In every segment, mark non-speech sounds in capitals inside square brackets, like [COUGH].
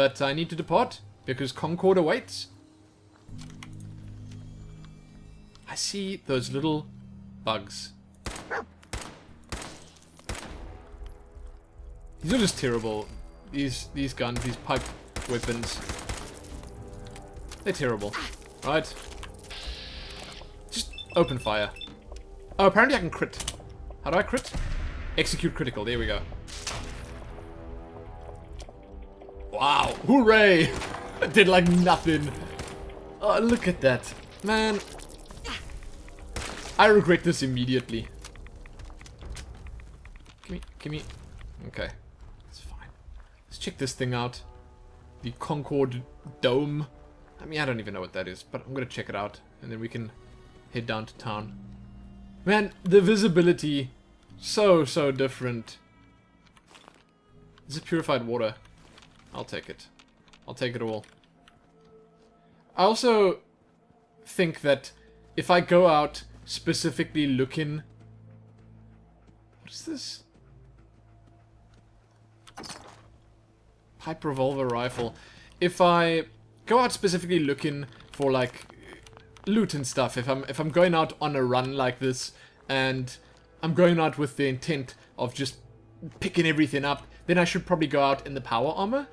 But I need to depart because Concord awaits. I see those little bugs. These are just terrible. These these guns, these pipe weapons. They're terrible. Right? Just open fire. Oh, apparently I can crit. How do I crit? Execute critical. There we go. Hooray! I did like nothing. Oh, look at that. Man. I regret this immediately. Give me, give me. Okay. It's fine. Let's check this thing out. The Concord Dome. I mean, I don't even know what that is, but I'm gonna check it out. And then we can head down to town. Man, the visibility, so, so different. Is it purified water? I'll take it. I'll take it all. I also think that if I go out specifically looking... What is this? Pipe revolver rifle. If I go out specifically looking for like loot and stuff, if I'm if I'm going out on a run like this and I'm going out with the intent of just picking everything up, then I should probably go out in the power armor.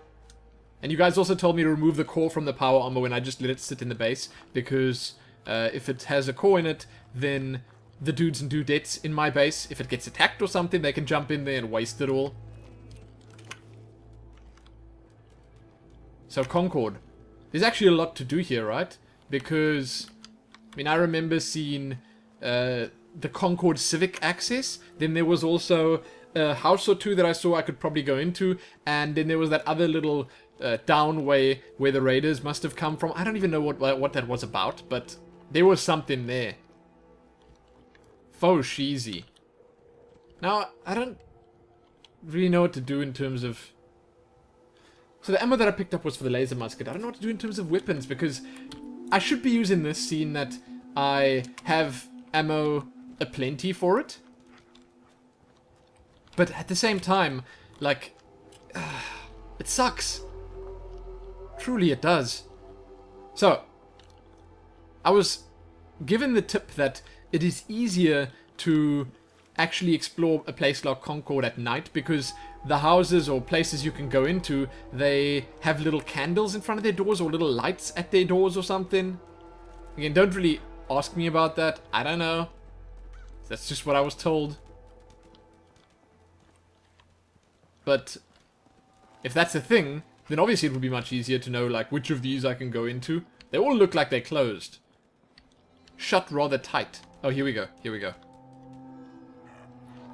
And you guys also told me to remove the core from the power armor when I just let it sit in the base, because uh, if it has a core in it, then the dudes and dudettes in my base, if it gets attacked or something, they can jump in there and waste it all. So Concord. There's actually a lot to do here, right? Because, I mean, I remember seeing uh, the Concord Civic Access. Then there was also a house or two that I saw I could probably go into. And then there was that other little uh, down way where the raiders must have come from. I don't even know what what that was about, but there was something there. Faux cheesy. Now, I don't really know what to do in terms of... So the ammo that I picked up was for the laser musket. I don't know what to do in terms of weapons, because I should be using this, seeing that I have ammo aplenty for it. But at the same time, like, uh, [SIGHS] it sucks. Truly it does. So, I was given the tip that it is easier to actually explore a place like Concord at night because the houses or places you can go into, they have little candles in front of their doors or little lights at their doors or something. Again, don't really ask me about that. I don't know. That's just what I was told. But if that's a thing, then obviously it would be much easier to know like which of these I can go into. They all look like they're closed. Shut rather tight. Oh, here we go. Here we go.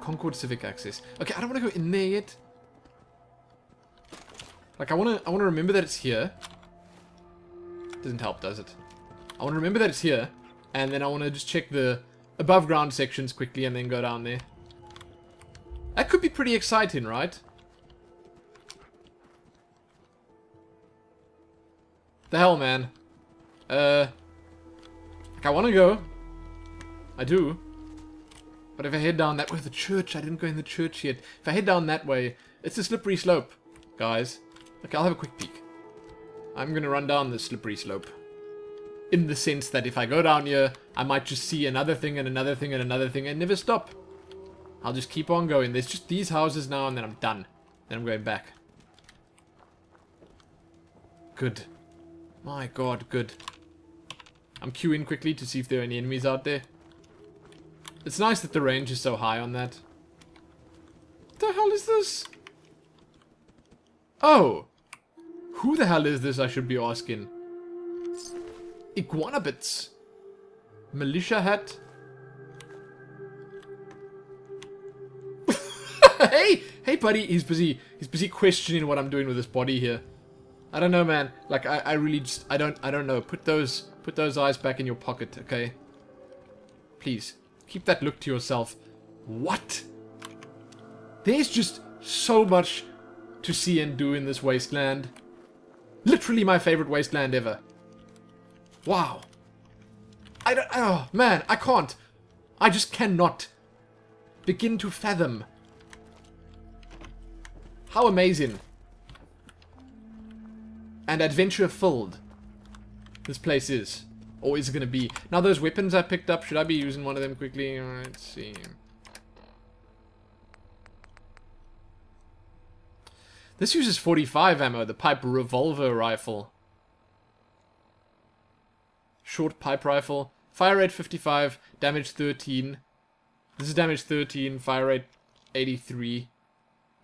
Concord Civic Access. Okay, I don't want to go in there yet. Like, I want to I want to remember that it's here. Doesn't help, does it? I want to remember that it's here. And then I want to just check the above ground sections quickly and then go down there. That could be pretty exciting, right? The hell, man. Uh, like I want to go. I do. But if I head down that way, the church, I didn't go in the church yet. If I head down that way, it's a slippery slope, guys. Okay, I'll have a quick peek. I'm going to run down this slippery slope. In the sense that if I go down here, I might just see another thing and another thing and another thing and never stop. I'll just keep on going. There's just these houses now and then I'm done. Then I'm going back. Good. My god, good. I'm queuing quickly to see if there are any enemies out there. It's nice that the range is so high on that. What the hell is this? Oh! Who the hell is this I should be asking? Iguana bits. Militia hat. [LAUGHS] hey! Hey buddy, he's busy he's busy questioning what I'm doing with this body here. I don't know man. Like I, I really just I don't I don't know. Put those put those eyes back in your pocket, okay? Please. Keep that look to yourself. What? There's just so much to see and do in this wasteland. Literally my favorite wasteland ever. Wow. I don't... Oh, man, I can't. I just cannot begin to fathom how amazing and adventure filled this place is. Or is it going to be? Now those weapons I picked up, should I be using one of them quickly? Let's see. This uses 45 ammo, the pipe revolver rifle. Short pipe rifle. Fire rate 55, damage 13. This is damage 13, fire rate 83.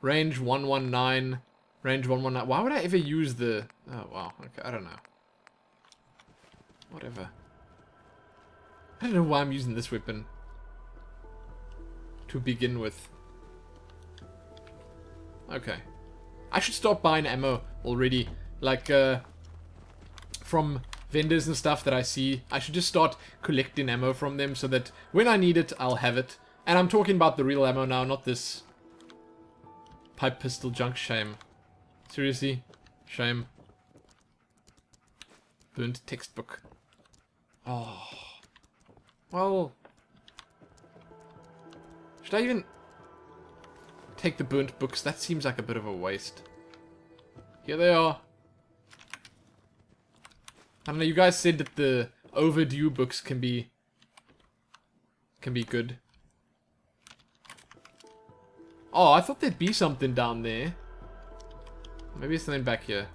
Range 119. Range 119. Why would I ever use the... Oh, wow. Okay, I don't know. Whatever. I don't know why I'm using this weapon. To begin with. Okay. I should stop buying ammo already. Like, uh... From vendors and stuff that I see. I should just start collecting ammo from them so that when I need it, I'll have it. And I'm talking about the real ammo now, not this pipe pistol junk. Shame. Seriously? Shame. Burnt textbook. Oh. Well. Should I even take the burnt books? That seems like a bit of a waste. Here they are. I don't know, you guys said that the overdue books can be can be good. Oh, I thought there'd be something down there. Maybe it's something back here.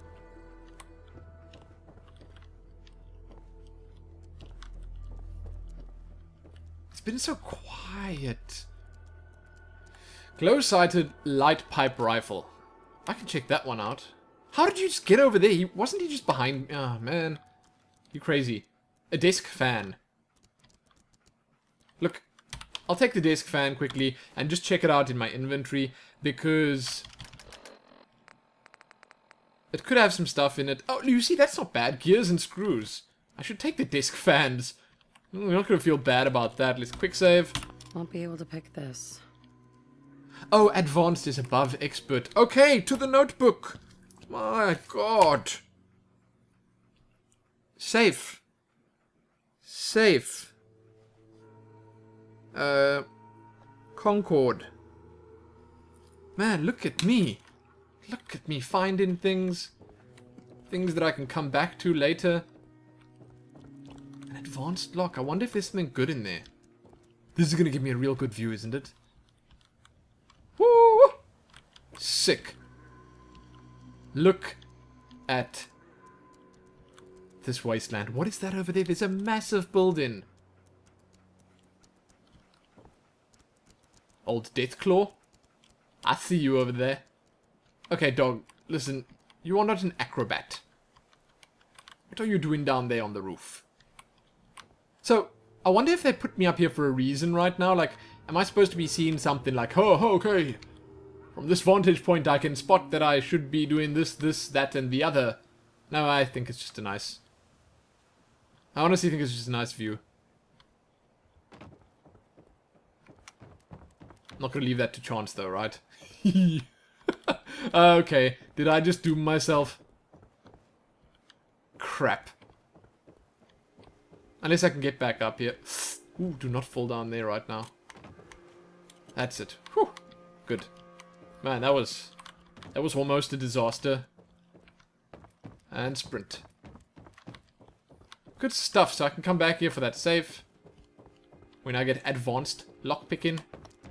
Been so quiet. Glow-sighted light pipe rifle. I can check that one out. How did you just get over there? He, wasn't he just behind... me? Oh, man. You crazy. A desk fan. Look, I'll take the desk fan quickly and just check it out in my inventory because it could have some stuff in it. Oh, you see, that's not bad. Gears and screws. I should take the desk fans. We're not going to feel bad about that. Let's quick save. Won't be able to pick this. Oh, advanced is above expert. Okay, to the notebook. My god. Safe. Safe. Uh, Concord. Man, look at me. Look at me finding things. Things that I can come back to later. An advanced lock. I wonder if there's something good in there. This is going to give me a real good view, isn't it? Woo! Sick. Look at this wasteland. What is that over there? There's a massive building. Old Deathclaw? I see you over there. Okay, dog, listen. You are not an acrobat. What are you doing down there on the roof? So, I wonder if they put me up here for a reason right now. Like, am I supposed to be seeing something like, oh, oh, okay, from this vantage point I can spot that I should be doing this, this, that, and the other. No, I think it's just a nice... I honestly think it's just a nice view. I'm not gonna leave that to chance though, right? [LAUGHS] okay, did I just doom myself? Crap. Unless I can get back up here. Ooh, do not fall down there right now. That's it. Whew. Good. Man, that was... That was almost a disaster. And sprint. Good stuff, so I can come back here for that save. When I get advanced lockpicking.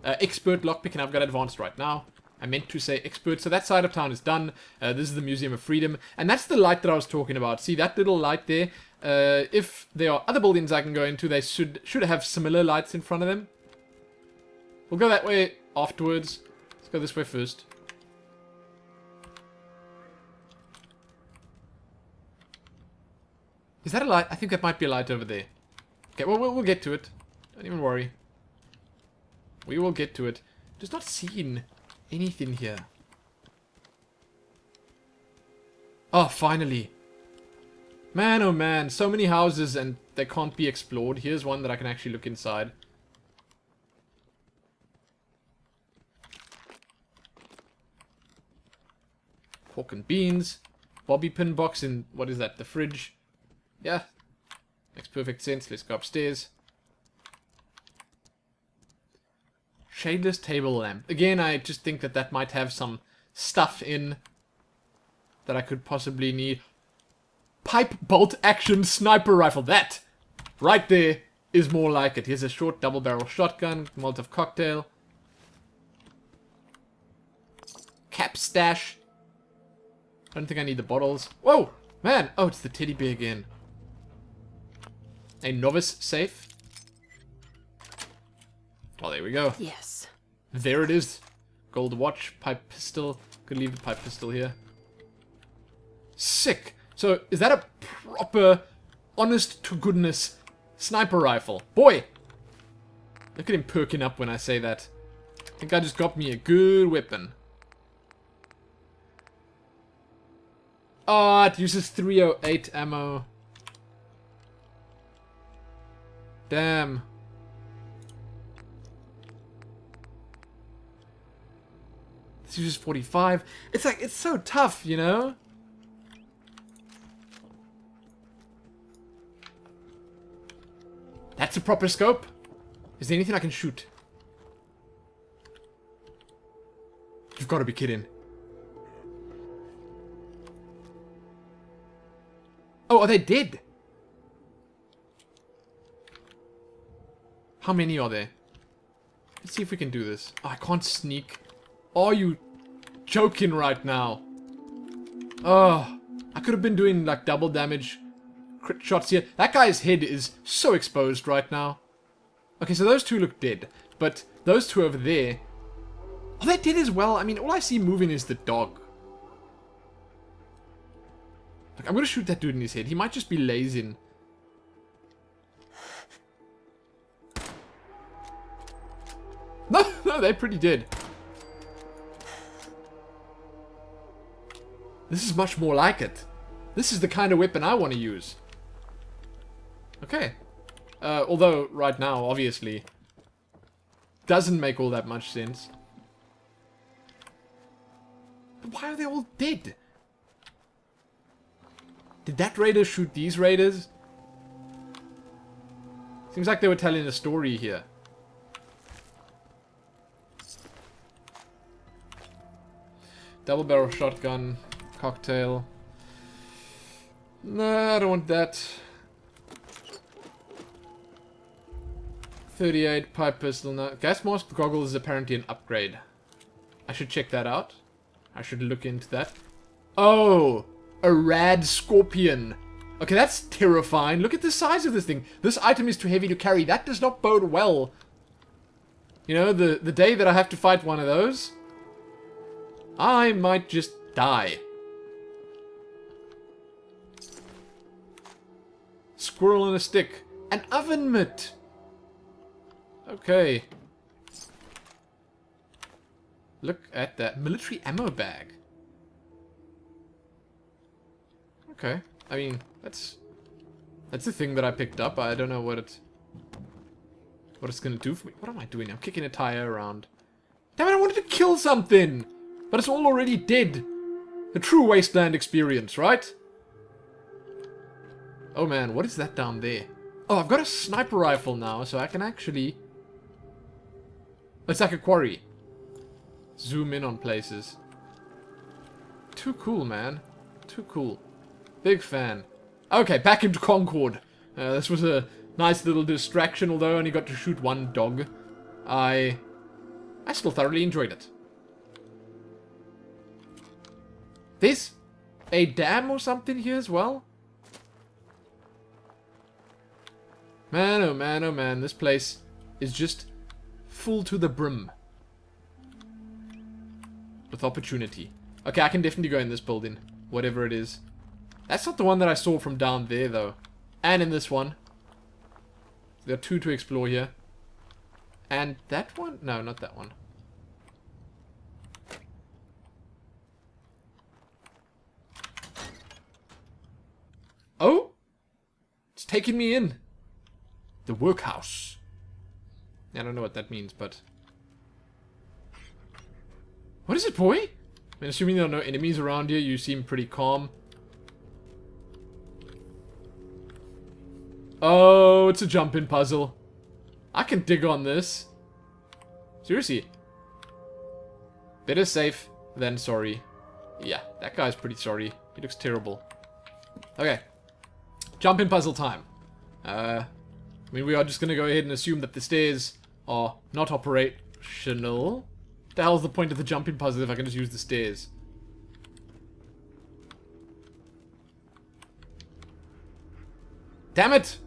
Uh, expert lockpicking, I've got advanced right now. I meant to say expert. So that side of town is done. Uh, this is the Museum of Freedom. And that's the light that I was talking about. See that little light there? Uh, if there are other buildings I can go into, they should, should have similar lights in front of them. We'll go that way afterwards. Let's go this way first. Is that a light? I think that might be a light over there. Okay, well, we'll, we'll get to it. Don't even worry. We will get to it. Just not seeing anything here. Oh, finally. Man, oh man, so many houses and they can't be explored. Here's one that I can actually look inside. Pork and beans. Bobby pin box in, what is that, the fridge? Yeah, makes perfect sense. Let's go upstairs. Shadeless table lamp. Again, I just think that that might have some stuff in that I could possibly need. Pipe bolt action sniper rifle. That, right there, is more like it. Here's a short double barrel shotgun, Molotov cocktail. Cap stash. I don't think I need the bottles. Whoa! Man! Oh, it's the teddy bear again. A novice safe. Oh, there we go. Yes. There it is. Gold watch, pipe pistol. Could leave the pipe pistol here. Sick. So, is that a proper, honest to goodness sniper rifle? Boy! Look at him perking up when I say that. I think I just got me a good weapon. Oh, it uses 308 ammo. Damn. This uses 45. It's like, it's so tough, you know? Proper scope. Is there anything I can shoot? You've got to be kidding. Oh, are they dead? How many are there? Let's see if we can do this. Oh, I can't sneak. Are you joking right now? Oh, I could have been doing like double damage crit shots here. That guy's head is so exposed right now. Okay, so those two look dead. But those two over there... Oh, they dead as well. I mean, all I see moving is the dog. I'm gonna shoot that dude in his head. He might just be lazing. [LAUGHS] No, no, they're pretty dead. This is much more like it. This is the kind of weapon I want to use. Okay. Uh, although, right now, obviously, doesn't make all that much sense. But why are they all dead? Did that raider shoot these raiders? Seems like they were telling a story here. Double barrel shotgun, cocktail. No, I don't want that. 38 pipe pistol. No. Gas mask goggles is apparently an upgrade. I should check that out. I should look into that. Oh, a rad scorpion. Okay, that's terrifying. Look at the size of this thing. This item is too heavy to carry. That does not bode well. You know, the, the day that I have to fight one of those, I might just die. Squirrel and a stick. An oven mitt. Okay. Look at that. Military ammo bag. Okay. I mean, that's... That's the thing that I picked up. I don't know what it... What it's gonna do for me. What am I doing? I'm kicking a tire around. Damn it, I wanted to kill something! But it's all already dead. A true wasteland experience, right? Oh man, what is that down there? Oh, I've got a sniper rifle now, so I can actually... It's like a quarry. Zoom in on places. Too cool, man. Too cool. Big fan. Okay, back into Concord. Uh, this was a nice little distraction, although I only got to shoot one dog. I... I still thoroughly enjoyed it. There's a dam or something here as well? Man, oh man, oh man, this place is just full to the brim. With opportunity. Okay, I can definitely go in this building. Whatever it is. That's not the one that I saw from down there, though. And in this one. There are two to explore here. And that one? No, not that one. Oh! It's taking me in. The workhouse. I don't know what that means, but... What is it, boy? I mean, assuming there are no enemies around here, you seem pretty calm. Oh, it's a jump-in puzzle. I can dig on this. Seriously. Better safe than sorry. Yeah, that guy's pretty sorry. He looks terrible. Okay, jump in puzzle time. Uh, I mean, we are just going to go ahead and assume that the stairs are not operational. The hell's the point of the jumping puzzle if I can just use the stairs? Damn it!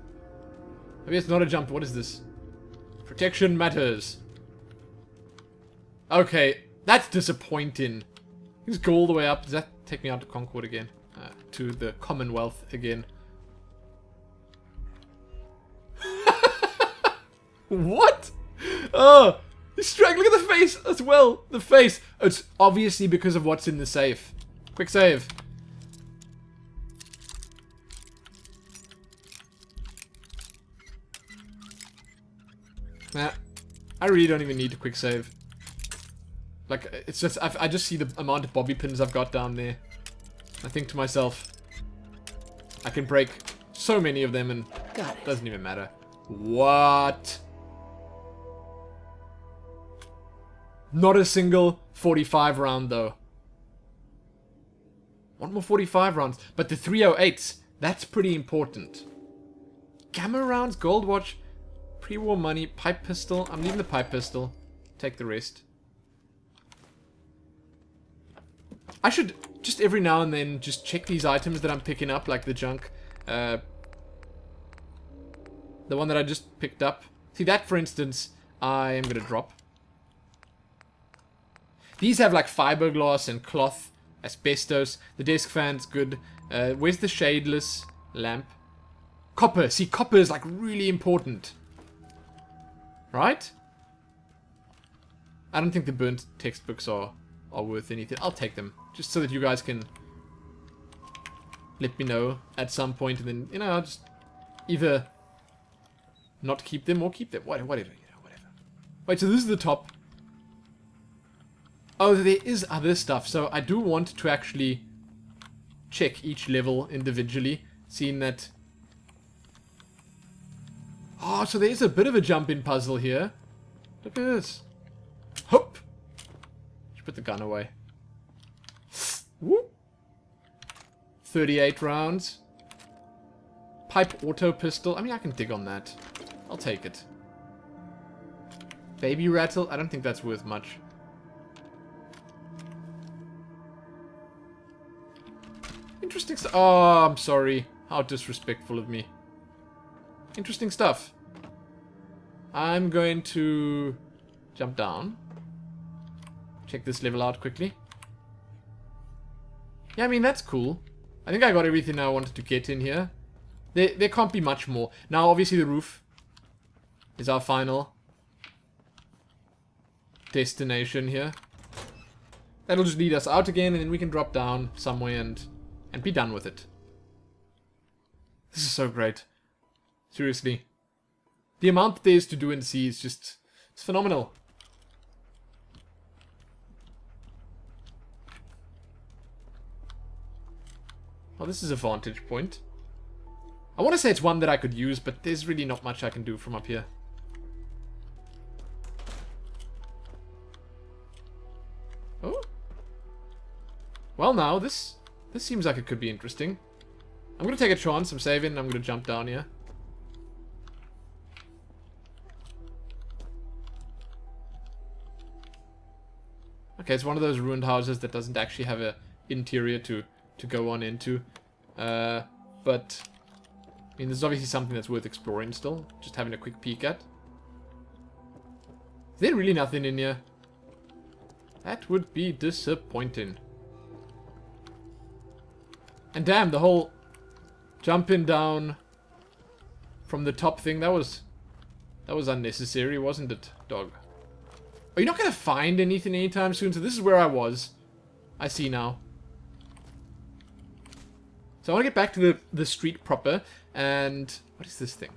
Maybe it's not a jump. What is this? Protection matters. Okay, that's disappointing. Just go all the way up. Does that take me out to Concord again? Uh, to the Commonwealth again. [LAUGHS] what? [LAUGHS] Oh, he's struggling at the face as well. The face. It's obviously because of what's in the safe. Quick save. Nah, I really don't even need a quick save. Like, it's just, I've, i just see the amount of bobby pins I've got down there. I think to myself, I can break so many of them and it. doesn't even matter. What? Not a single 45 round though. One more 45 rounds, but the 308s, that's pretty important. Gamma rounds, gold watch, pre-war money, pipe pistol. I'm leaving the pipe pistol. Take the rest. I should just every now and then just check these items that I'm picking up, like the junk. Uh, the one that I just picked up. See, that, for instance, I am going to drop. These have, like, fiberglass and cloth, asbestos. The desk fan's good. Uh, where's the shadeless lamp? Copper. See, copper is, like, really important. Right? I don't think the burnt textbooks are, are worth anything. I'll take them. Just so that you guys can let me know at some point and then, you know, I'll just either not keep them or keep them. Whatever, you know, whatever. Wait, so this is the top. Oh, there is other stuff. So I do want to actually check each level individually, seeing that... Oh, so there is a bit of a jump-in puzzle here. Look at this. Hop! Just put the gun away. Whoop. 38 rounds. Pipe auto pistol. I mean, I can dig on that. I'll take it. Baby rattle. I don't think that's worth much. Interesting stuff. Oh, I'm sorry. How disrespectful of me. Interesting stuff. I'm going to jump down. Check this level out quickly. Yeah, I mean, that's cool. I think I got everything I wanted to get in here. There, there can't be much more. Now, obviously, the roof is our final destination here. That'll just lead us out again, and then we can drop down somewhere and, and be done with it. This is so great. Seriously. The amount that there is to do and see is just... It's phenomenal. Oh, this is a vantage point. I want to say it's one that I could use, but there's really not much I can do from up here. Oh. Well, now, this this seems like it could be interesting. I'm to take a chance. I'm saving. I'm going to jump down here. Okay, it's one of those ruined houses that doesn't actually have a interior to to go on into. Uh, but, I mean, there's obviously something that's worth exploring still. Just having a quick peek at. Is there really nothing in here? That would be disappointing. And damn, the whole jumping down from the top thing, that was that was unnecessary, wasn't it, dog? Are you not going to find anything anytime soon? So this is where I was. I see now. So I want to get back to the, the street proper, and... What is this thing?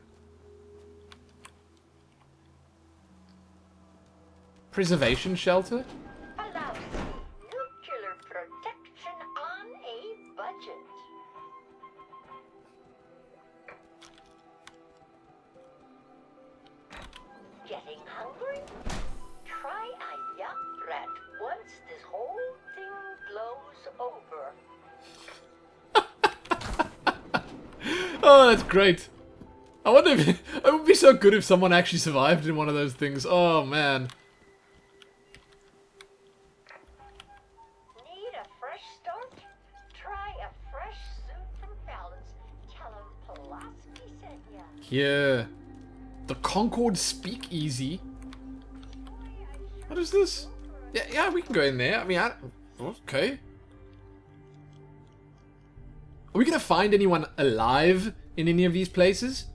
Preservation shelter? Great. I wonder if [LAUGHS] it, would be so good if someone actually survived in one of those things. Oh, man. Need a fresh start? Try a fresh suit from Fallon's. Tell him Pulaski sent ya. Here. The Concord Speakeasy. What is this? Yeah, yeah, we can go in there. I mean, I... Okay. Are we gonna find anyone alive in any of these places?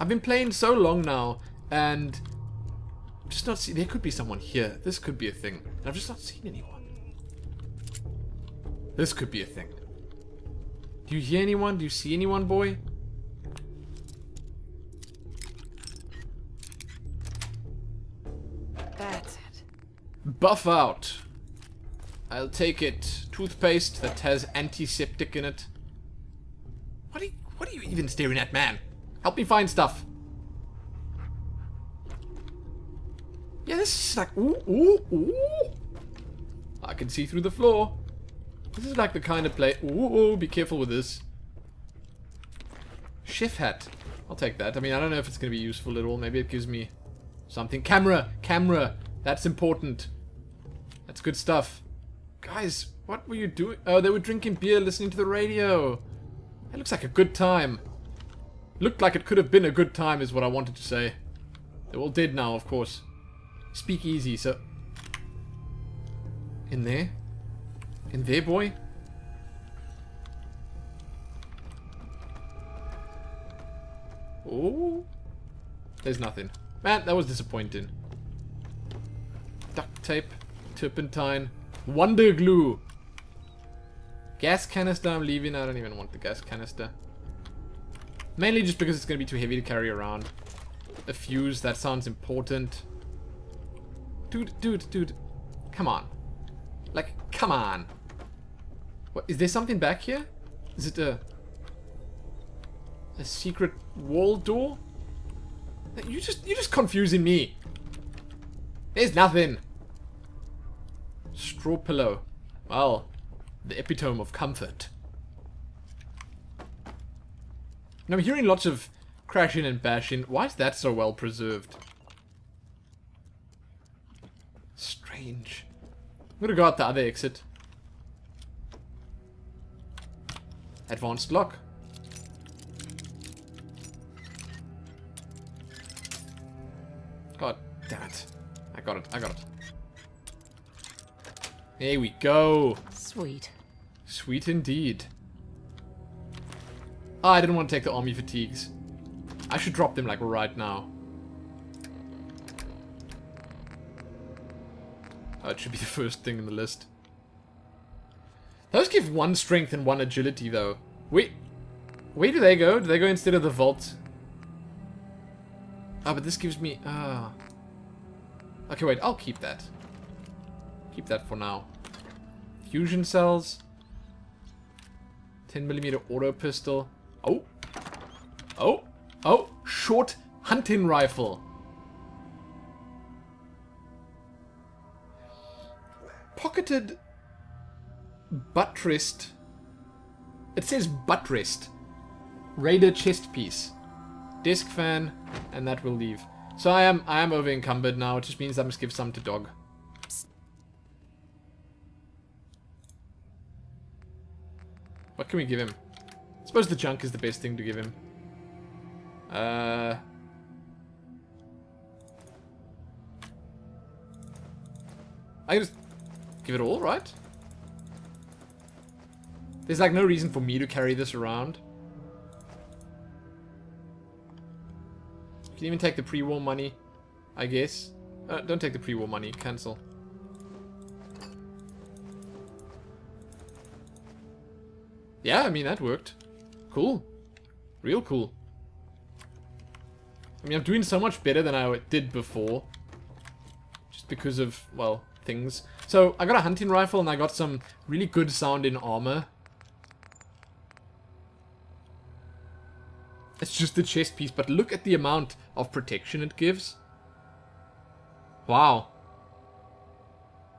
I've been playing so long now, and just not see. There could be someone here. This could be a thing. I've just not seen anyone. This could be a thing. Do you hear anyone? Do you see anyone, boy? That's it. Buffout. I'll take it. Toothpaste that has antiseptic in it. What are you, what are you even staring at, man? Help me find stuff. Yeah, this is like ooh ooh ooh. I can see through the floor. This is like the kind of play. Ooh, ooh be careful with this. Chef hat. I'll take that. I mean, I don't know if it's going to be useful at all. Maybe it gives me something. Camera! Camera! That's important. That's good stuff. Guys, what were you doing? Oh, they were drinking beer, listening to the radio. That looks like a good time. Looked like it could have been a good time is what I wanted to say. They're all dead now, of course. Speak easy, so... In there? In there, boy? Oh, there's nothing. Man, that was disappointing. Duct tape, turpentine, wonder glue. Gas canister, I'm leaving. I don't even want the gas canister. Mainly just because it's going to be too heavy to carry around. A fuse, that sounds important. Dude, dude, dude. Come on. Like, come on. What, is there something back here? Is it a... A secret wall door? You just, you're just confusing me. There's nothing. Straw pillow. Well, the epitome of comfort. Now I'm hearing lots of crashing and bashing. Why is that so well preserved? Strange. I'm gonna go out the other exit. Advanced lock. God damn it. I got it, I got it. There we go. Sweet. Sweet indeed. Ah, I didn't want to take the army fatigues. I should drop them like right now. Oh, it should be [LAUGHS] the first thing in the list. Those give one strength and one agility though. Wait, where do they go? Do they go instead of the vault? Ah, but this gives me... Ah. Okay, wait, I'll keep that. Keep that for now. Fusion cells. 10mm auto pistol. Oh. Oh. Oh. Short hunting rifle. Pocketed buttressed. It says buttressed. Raider chest piece. Desk fan, and that will leave. So I am I am over encumbered now, it just means I must give some to dog. Can we give him? I suppose the junk is the best thing to give him. Uh I can just give it all, right? There's like no reason for me to carry this around. You can even take the pre-war money, I guess. Uh, don't take the pre-war money, cancel. Yeah, I mean, that worked. Cool. Real cool. I mean, I'm doing so much better than I did before. Just because of, well, things. So, I got a hunting rifle and I got some really good sounding armor. It's just a chest piece, but look at the amount of protection it gives. Wow.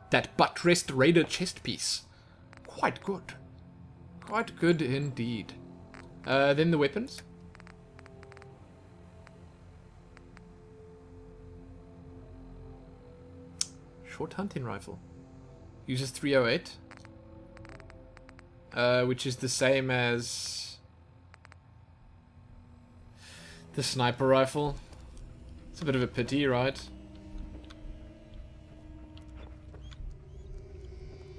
That buttressed raider chest piece. Quite good. Quite good indeed. Uh, then the weapons. Short hunting rifle. Uses 308. Uh, which is the same as the sniper rifle. It's a bit of a pity, right?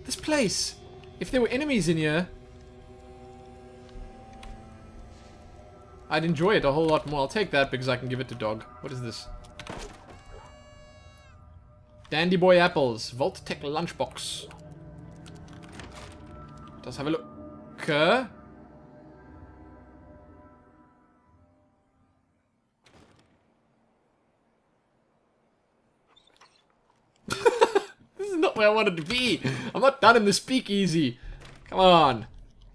This place! If there were enemies in here, I'd enjoy it a whole lot more. I'll take that because I can give it to dog. What is this? Dandy Boy Apples. Vault-Tec Lunchbox. Let's have a look. Uh, [LAUGHS] this is not where I wanted to be. I'm not done in the speakeasy. Come on.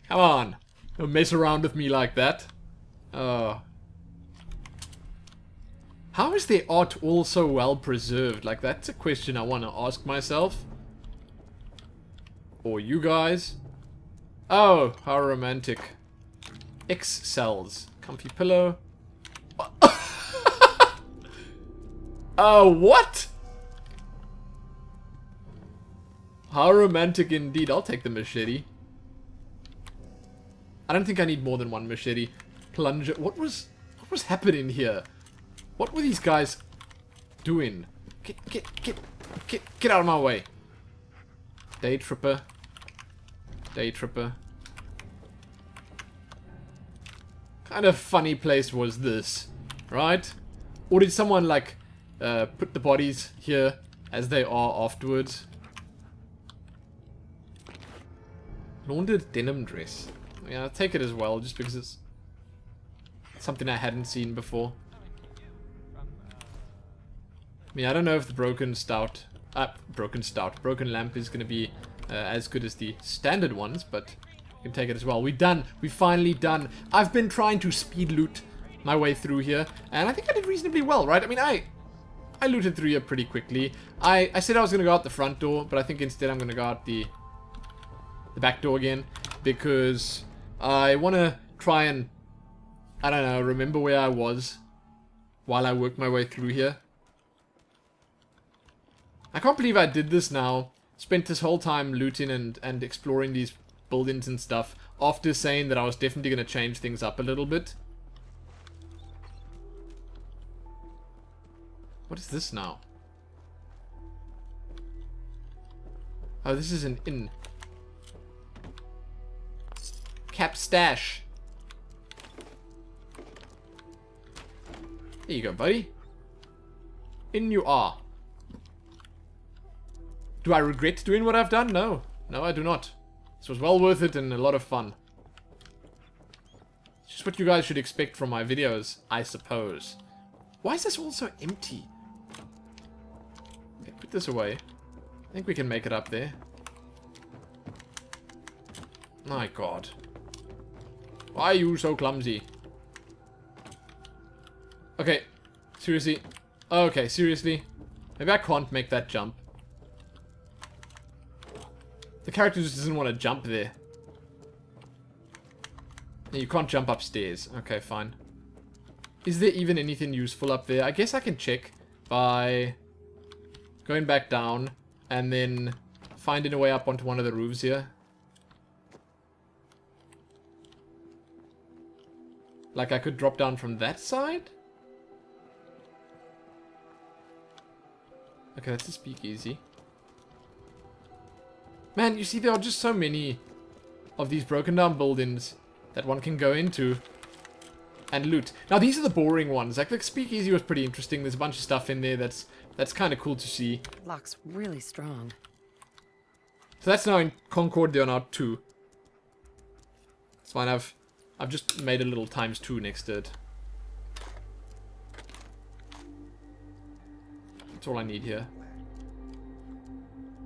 Come on. Don't mess around with me like that. Oh. How is their art all so well preserved? Like, that's a question I want to ask myself. Or you guys. Oh, how romantic. X cells. Comfy pillow. Oh, [LAUGHS] what? How romantic indeed. I'll take the machete. I don't think I need more than one machete. Plunger. What was what was happening here? What were these guys doing? Get get get get get out of my way. Day tripper. Day tripper. Kind of funny place was this, right? Or did someone like uh, put the bodies here as they are afterwards? Laundered denim dress. Yeah, I'll take it as well, just because it's something I hadn't seen before. I mean, I don't know if the broken stout, uh, broken stout, broken lamp is going to be uh, as good as the standard ones, but you can take it as well. We're done. We're finally done. I've been trying to speed loot my way through here, and I think I did reasonably well, right? I mean, I I looted through here pretty quickly. I, I said I was going to go out the front door, but I think instead I'm going to go out the the back door again because I want to try and, I don't know, remember where I was while I worked my way through here. I can't believe I did this now. Spent this whole time looting and, and exploring these buildings and stuff after saying that I was definitely going to change things up a little bit. What is this now? Oh, this is an inn. Cap stash. There you go, buddy. In you are. Do I regret doing what I've done? No. No, I do not. This was well worth it and a lot of fun. It's just what you guys should expect from my videos, I suppose. Why is this all so empty? Okay, put this away. I think we can make it up there. My god. Why are you so clumsy? Okay, seriously. Okay, seriously. Maybe I can't make that jump. The character just doesn't want to jump there. You can't jump upstairs. Okay, fine. Is there even anything useful up there? I guess I can check by going back down and then finding a way up onto one of the roofs here. Like I could drop down from that side? Okay, that's a speakeasy. Man, you see there are just so many of these broken down buildings that one can go into and loot. Now these are the boring ones. Like the speakeasy was pretty interesting. There's a bunch of stuff in there that's that's kind of cool to see. Lock's really strong. So that's now in Concord they're now two. It's fine, I've I've just made a little times two next to it. That's all I need here.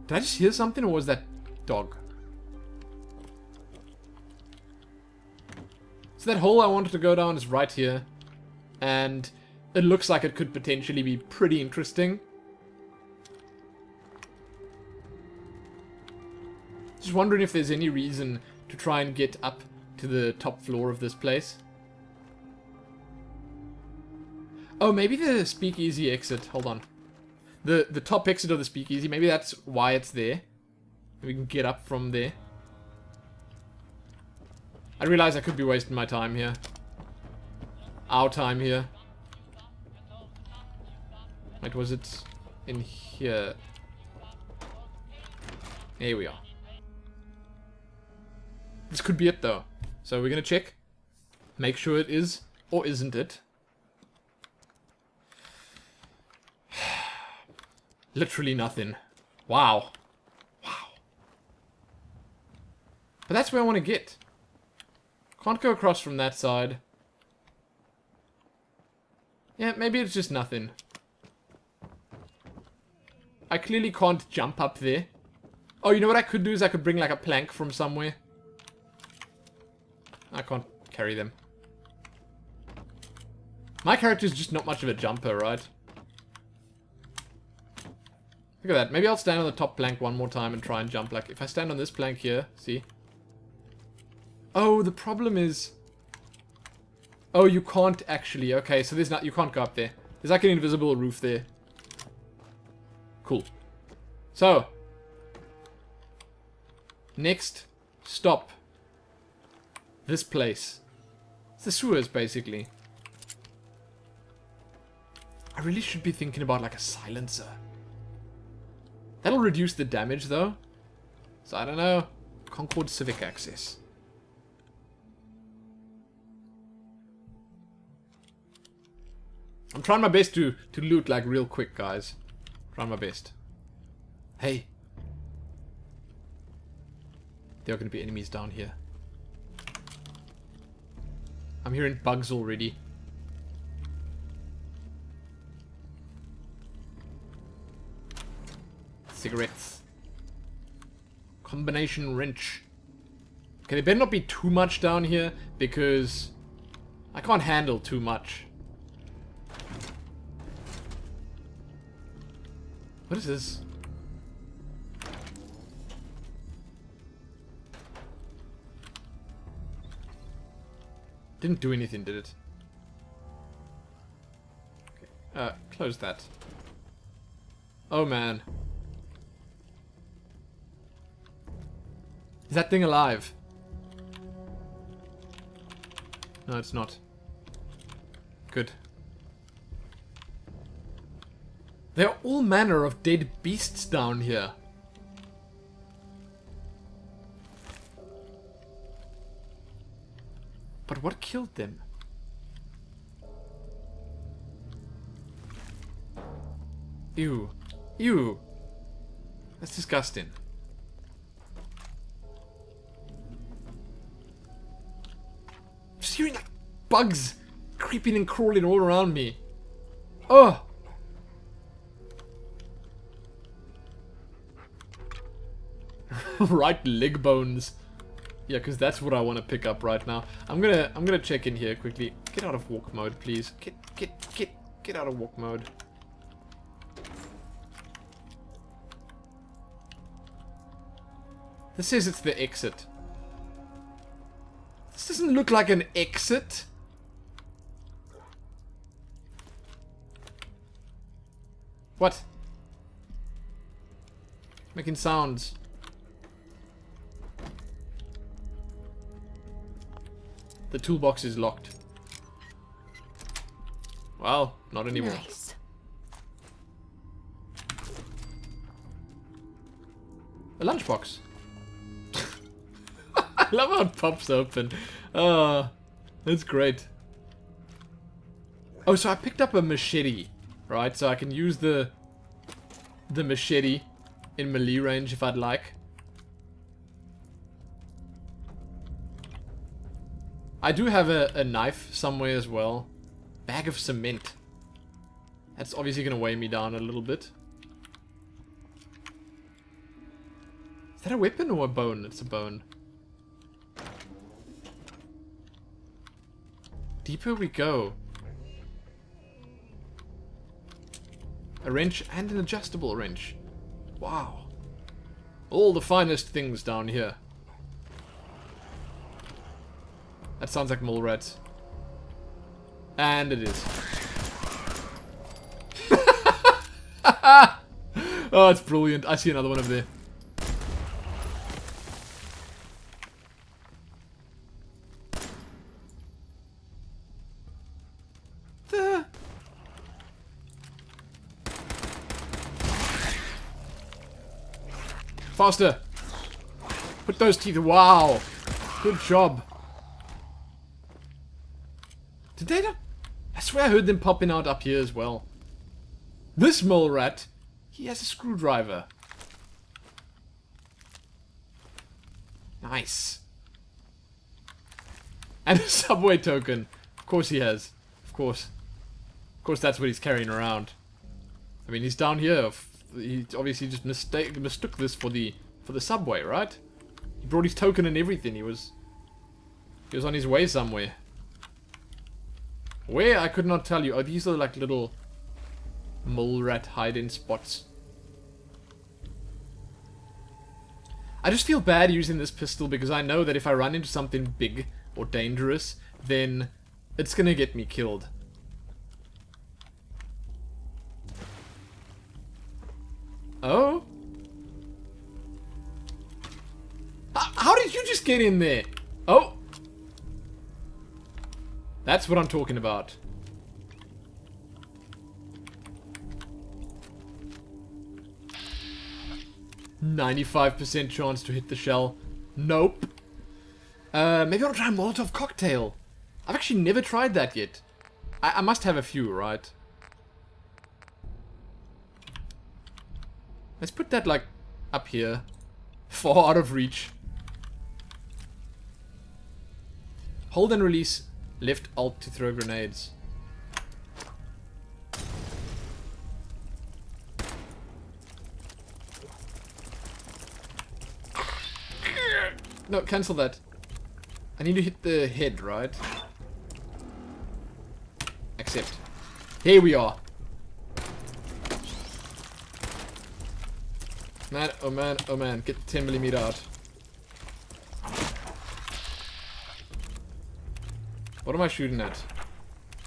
Did I just hear something or was that dog? So that hole I wanted to go down is right here. And it looks like it could potentially be pretty interesting. Just wondering if there's any reason to try and get up to the top floor of this place. Oh, maybe the speakeasy exit. Hold on. The the top exit of the speakeasy. Maybe that's why it's there. We can get up from there. I realize I could be wasting my time here. Our time here. Wait, was it in here? Here we are. This could be it though. So we're gonna check. Make sure it is or isn't it. Literally nothing. Wow. Wow. But that's where I want to get. Can't go across from that side. Yeah, maybe it's just nothing. I clearly can't jump up there. Oh, you know what I could do is I could bring like a plank from somewhere. I can't carry them. My character's just not much of a jumper, right? Look at that. Maybe I'll stand on the top plank one more time and try and jump. Like, if I stand on this plank here, see? Oh, the problem is... Oh, you can't actually. Okay, so there's not... You can't go up there. There's like an invisible roof there. Cool. So. Next stop. This place. It's the sewers, basically. I really should be thinking about like a silencer. That'll reduce the damage though. So I don't know. Concord Civic Access. I'm trying my best to, to loot like real quick, guys. Trying my best. Hey. There are going to be enemies down here. I'm hearing bugs already. Cigarettes. Combination wrench. Okay, there better not be too much down here, because I can't handle too much. What is this? Didn't do anything, did it? Okay. Uh, close that. Oh man. Is that thing alive? No, it's not. Good. There are all manner of dead beasts down here. But what killed them? Ew. Ew. That's disgusting. Bugs creeping and crawling all around me. Oh! [LAUGHS] right leg bones. Yeah, because that's what I want to pick up right now. I'm gonna I'm gonna check in here quickly. Get out of walk mode, please. Get get get get out of walk mode. This says it's the exit. This doesn't look like an exit. What? Making sounds. The toolbox is locked. Well, not anymore. Nice. A lunchbox. [LAUGHS] I love how it pops open. Oh, that's great. Oh, so I picked up a machete, right? So I can use the the machete in melee range if I'd like. I do have a, a knife somewhere as well. Bag of cement. That's obviously going to weigh me down a little bit. Is that a weapon or a bone? It's a bone. Deeper we go. A wrench and an adjustable wrench. Wow. All the finest things down here. That sounds like mole rats. And it is. [LAUGHS] oh, it's brilliant. I see another one over there. Faster! Put those teeth. Wow! Good job. Did they not? I swear I heard them popping out up here as well. This mole rat, he has a screwdriver. Nice. And a [LAUGHS] subway token. Of course he has. Of course. Of course that's what he's carrying around. I mean, he's down here. He obviously just mistake mistook this for the for the subway, right? He brought his token and everything. He was he was on his way somewhere. Where I could not tell you. Oh, these are like little mole rat hiding spots. I just feel bad using this pistol because I know that if I run into something big or dangerous, then it's gonna get me killed. Oh? How, did you just get in there? Oh! That's what I'm talking about. Ninety-five percent chance to hit the shell. Nope. Uh, maybe I'll try a Molotov cocktail. I've actually never tried that yet. I, I must have a few, right? Let's put that, like, up here. Far out of reach. Hold and release left alt to throw grenades. No, cancel that. I need to hit the head, right? Accept. Here we are. Man, oh man, oh man, get the 10mm out. What am I shooting at?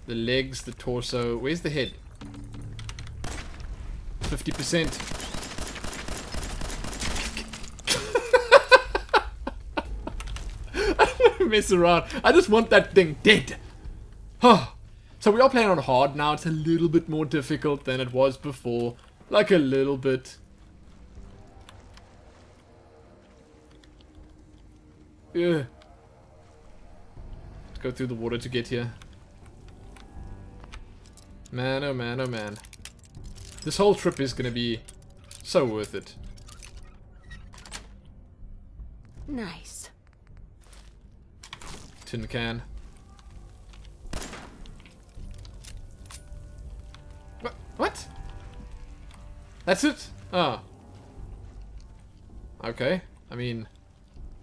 The legs, the torso. Where's the head? 50%. [LAUGHS] I don't want to mess around. I just want that thing dead. Huh. So we are playing on hard now. It's a little bit more difficult than it was before. Like a little bit. Ugh. Let's go through the water to get here. Man, oh man, oh man. This whole trip is gonna be so worth it. Nice. Tin can. What? What? That's it? Oh. Okay. I mean,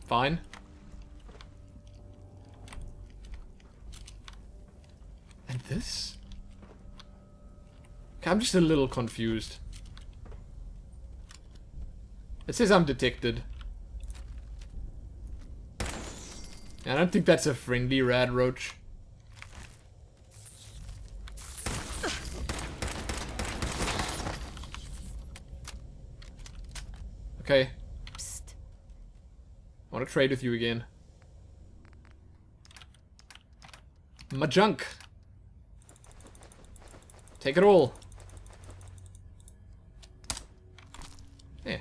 fine. And this? I'm just a little confused. It says I'm detected. I don't think that's a friendly rad roach. Okay. Psst. I want to trade with you again. My junk. Take it all. Yeah.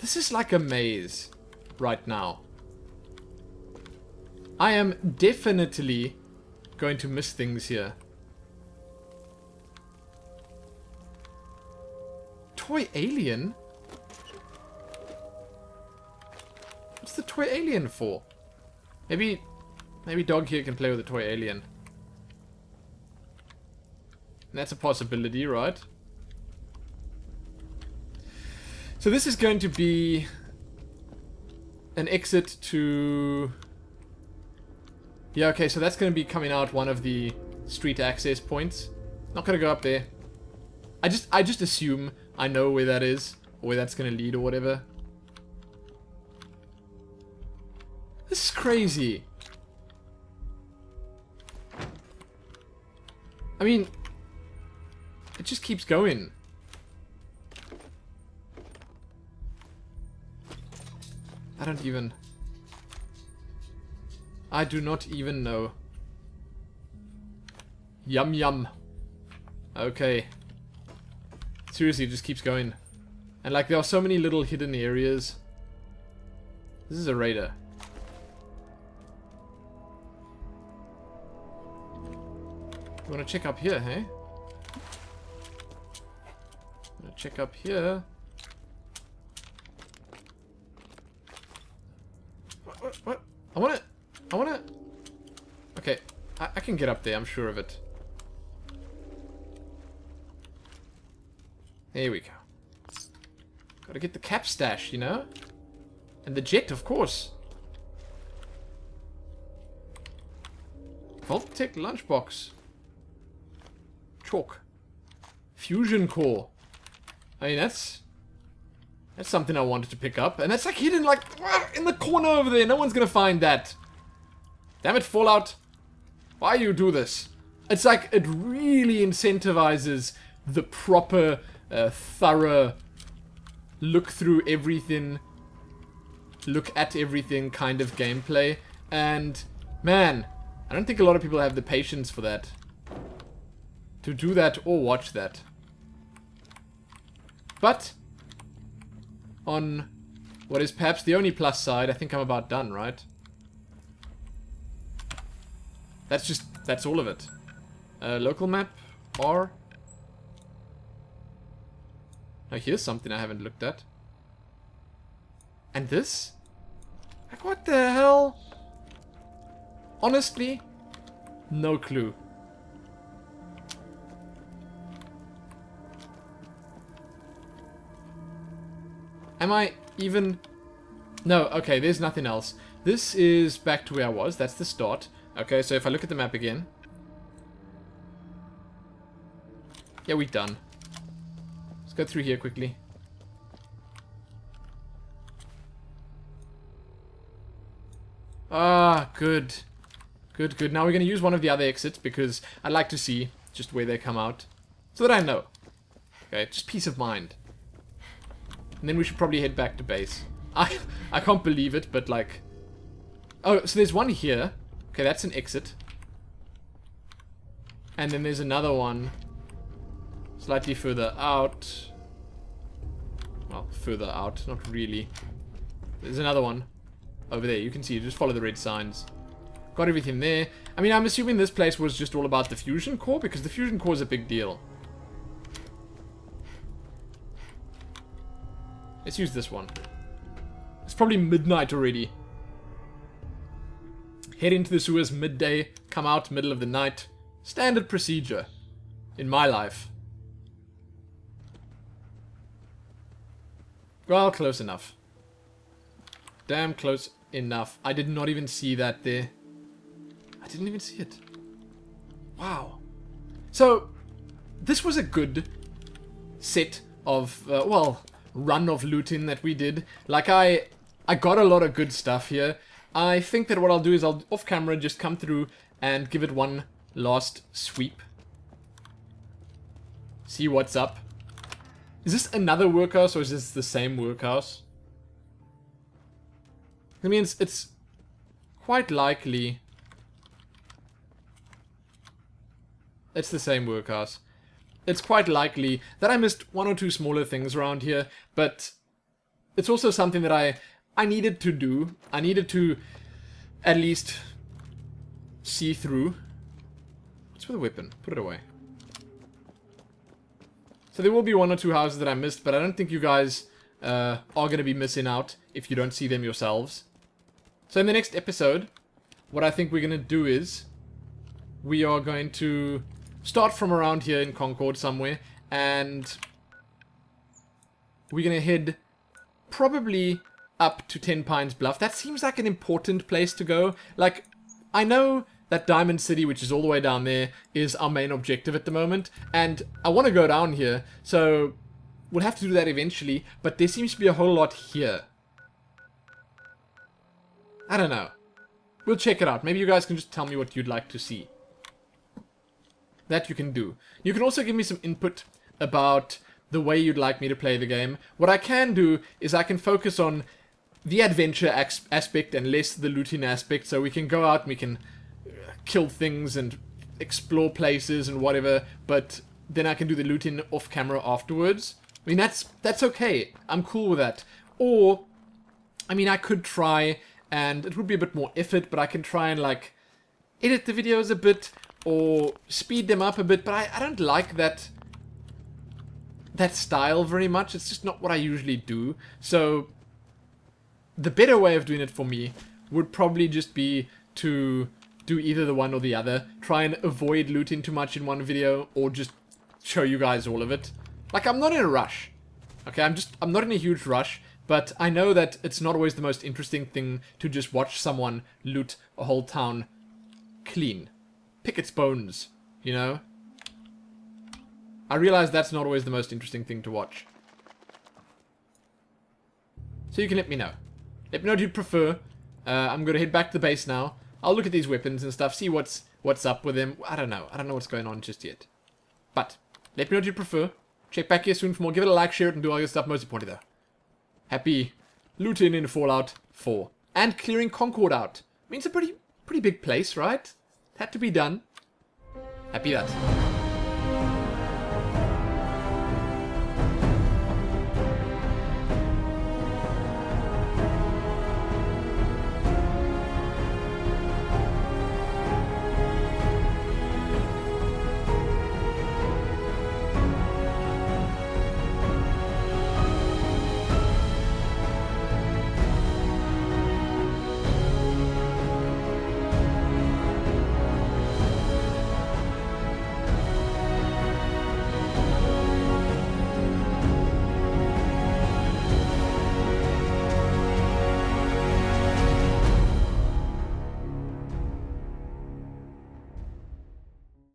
This is like a maze right now. I am definitely going to miss things here. Toy alien? What's the toy alien for? Maybe Maybe dog here can play with a toy alien. That's a possibility, right? So this is going to be an exit to... Yeah, okay, so that's going to be coming out one of the street access points. Not going to go up there. I just I just assume I know where that is, or where that's going to lead or whatever. This is crazy. I mean, it just keeps going. I don't even... I do not even know. Yum yum. Okay. Seriously, it just keeps going. And like, there are so many little hidden areas. This is a raider. You wanna check up here, hey? Wanna check up here? What, what? I wanna... I wanna... Okay, I, I can get up there, I'm sure of it. There we go. Gotta get the cap stash, you know? And the jet, of course. Vault-Tec lunchbox. Chalk. Fusion core. I mean, that's... That's something I wanted to pick up. And that's like hidden like in the corner over there. No one's gonna find that. Damn it, Fallout. Why you do this? It's like it really incentivizes the proper, uh, thorough look through everything, look at everything kind of gameplay. And man, I don't think a lot of people have the patience for that. To do that or watch that. But, on what is perhaps the only plus side, I think I'm about done, right? That's just, that's all of it. Uh, local map, or... Now here's something I haven't looked at. And this? Like what the hell? Honestly, no clue. Am I even... No, okay, there's nothing else. This is back to where I was. That's the start. Okay, so if I look at the map again... Yeah, we're done. Let's go through here quickly. Ah, good. Good, good. Now we're going to use one of the other exits because I'd like to see just where they come out. So that I know. Okay, just peace of mind. And then we should probably head back to base. [LAUGHS] I I can't believe it, but like... Oh, so there's one here. Okay, that's an exit. And then there's another one slightly further out. Well, further out, not really. There's another one over there. You can see, just follow the red signs. Got everything there. I mean, I'm assuming this place was just all about the fusion core, because the fusion core is a big deal. Let's use this one. It's probably midnight already. Head into the sewers midday, come out middle of the night. Standard procedure. In my life. Well, close enough. Damn close enough. I did not even see that there. I didn't even see it. Wow. So, this was a good set of, uh, well, run of looting that we did. Like, I, I got a lot of good stuff here. I think that what I'll do is I'll, off camera, just come through and give it one last sweep. See what's up. Is this another workhouse or is this the same workhouse? I mean, it's, it's quite likely it's the same workhouse. It's quite likely that I missed one or two smaller things around here, but it's also something that I I needed to do. I needed to at least see through. What's with the weapon? Put it away. So there will be one or two houses that I missed, but I don't think you guys uh, are going to be missing out if you don't see them yourselves. So in the next episode, what I think we're going to do is we are going to start from around here in Concord somewhere and we're to head probably up to Tenpines Bluff. That seems like an important place to go. Like, I know that Diamond City, which is all the way down there, is our main objective at the moment. And I want to go down here, so we'll have to do that eventually. But there seems to be a whole lot here. I don't know. we'll check it out. Maybe you guys can just tell me what you'd like to see. That you can do. You can also give me some input about the way you'd like me to play the game. What I can do is I can focus on the adventure aspect and less the looting aspect, so we can go out and we can uh, kill things and explore places and whatever, but then I can do the looting off camera afterwards. I mean, that's that's okay. I'm cool with that. Or, I mean, I could try, and it would be a bit more effort, but I can try and, like, edit the videos a bit, or speed them up a bit, but I, I don't like that that style very much. It's just not what I usually do. So, the better way of doing it for me would probably just be to do either the one or the other. Try and avoid looting too much in one video, or just show you guys all of it. Like, I'm not in a rush. Okay, I'm just, I'm not in a huge rush, but I know that it's not always the most interesting thing to just watch someone loot a whole town clean. Pick its bones, you know? I realize that's not always the most interesting thing to watch. So you can let me know. Let me know what you'd prefer. Uh, I'm going to head back to the base now. I'll look at these weapons and stuff, see what's what's up with them. I don't know. I don't know what's going on just yet. But, let me know what you'd prefer. Check back here soon for more. Give it a like, share it, and do all your stuff. Most importantly, though. Happy looting in Fallout 4. And clearing Concord out. I mean, it's a pretty, pretty big place, right? Had to be done. Happy that.